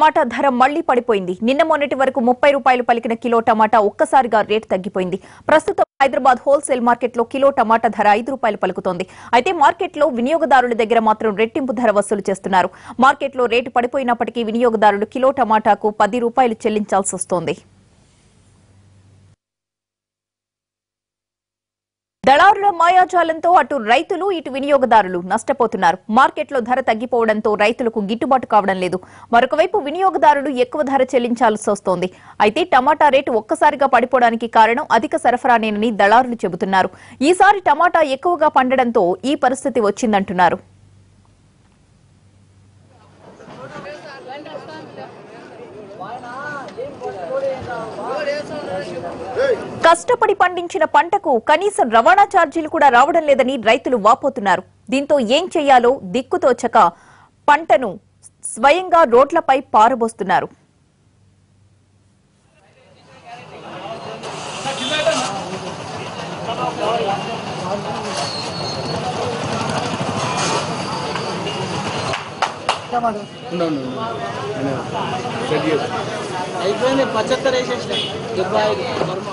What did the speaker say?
టమాటా ధర మళ్ళీ పడిపోయింది. నిన్న మొన్నటి వరకు ముప్పై రూపాయలు పలికిన కిలో టమాటా ఒక్కసారిగా రేటు తగ్గిపోయింది. ప్రస్తుతం హైదరాబాద్ హోల్సేల్ మార్కెట్లో కిలో టమాటా ధర ఐదు రూపాయలు పలుకుతోంది. అయితే మార్కెట్లో వినియోగదారుల దగ్గర మాత్రం రెట్టింపు ధర వసూలు చేస్తున్నారు. మార్కెట్లో రేటు పడిపోయినప్పటికీ వినియోగదారులు కిలో టమాటాకు పది రూపాయలు చెల్లించాల్సి వస్తోంది. దళారుల మాయాజాలంతో అటు రైతులు ఇటు వినియోగదారులు నష్టపోతున్నారు. మార్కెట్లో ధర తగ్గిపోవడంతో రైతులకు గిట్టుబాటు కావడం లేదు. మరొకవైపు వినియోగదారులు ఎక్కువ ధర చెల్లించాల్సి వస్తోంది. అయితే టమాటా రేటు ఒక్కసారిగా పడిపోవడానికి కారణం అధిక సరఫరానేనని దళారులు చెబుతున్నారు. ఈసారి టమాటా ఎక్కువగా పండడంతో ఈ పరిస్థితి వచ్చిందంటున్నారు. కష్టపడి పండించిన పంటకు కనీసం రవాణా ఛార్జీలు కూడా రావడం లేదని రైతులు వాపోతున్నారు. దీంతో ఏం చేయాలో దిక్కుతోచక పంటను స్వయంగా రోడ్లపై పారబోస్తున్నారు. అయిపోయింది పచ్చత్తర వేసేసిన డెబ్బై ఐదు బర్మ